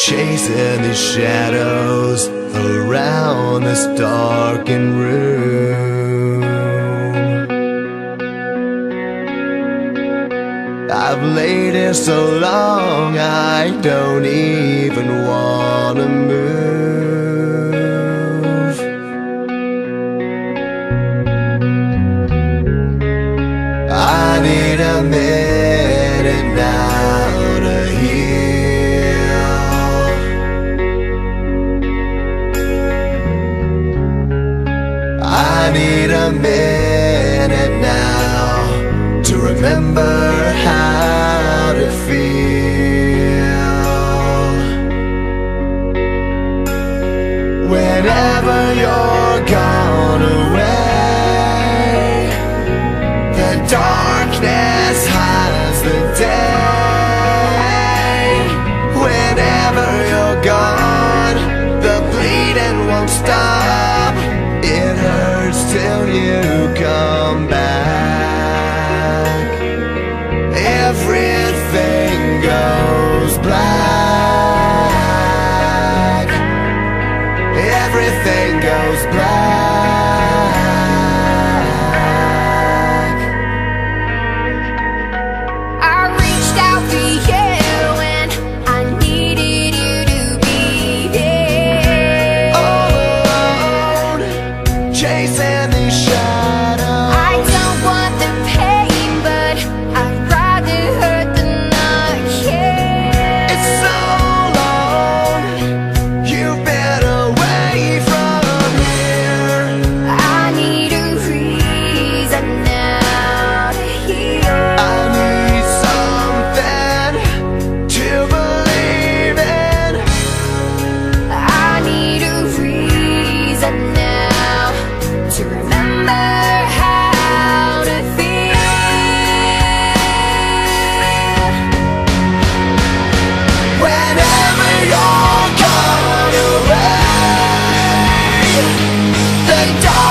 Chasing the shadows around this darkened room. I've laid here so long I don't even a minute now to remember how to feel. Whenever you're gone away, the darkness hides the day. Whenever you're gone, till you come back. Everything goes black. Everything goes black. die